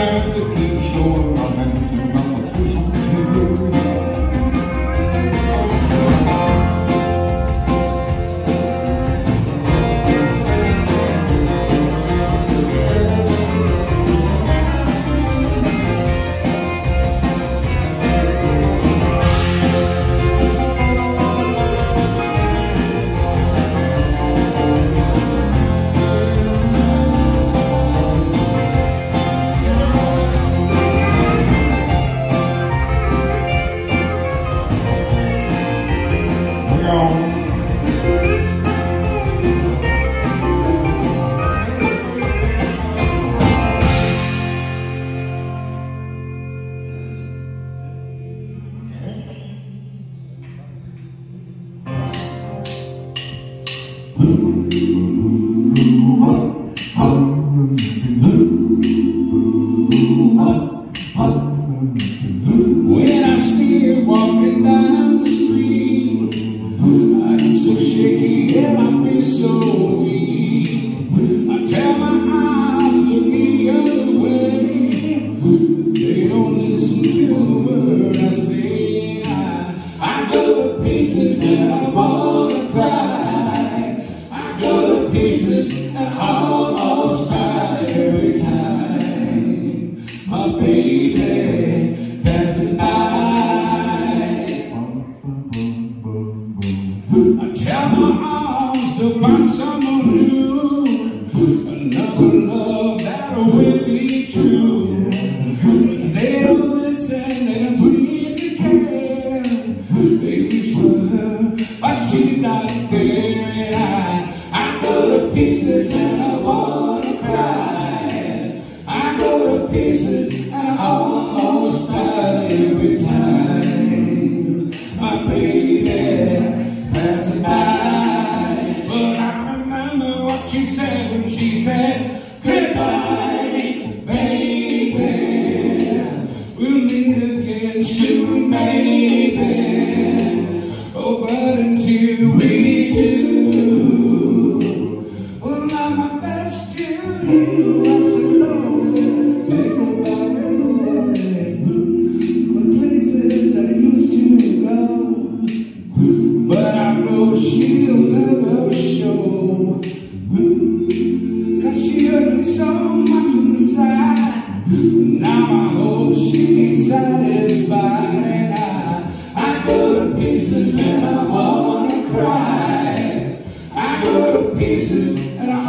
hand to keep showing my hand. Hop, hop, hop. wasted and I'll lost every time. My baby. pieces and I wanna cry. I go to pieces and I almost die every time. My baby passes by, but I remember what she said when she said goodbye, baby. We'll meet again soon, baby. so much inside. Now I hope she's satisfied. And I, I go to pieces and I wanna cry. I go to pieces and I